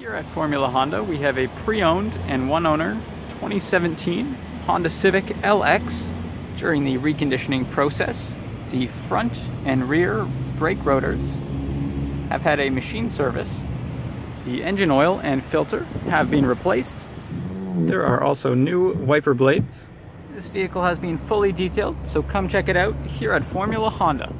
Here at Formula Honda, we have a pre-owned and one-owner 2017 Honda Civic LX. During the reconditioning process, the front and rear brake rotors have had a machine service. The engine oil and filter have been replaced. There are also new wiper blades. This vehicle has been fully detailed, so come check it out here at Formula Honda.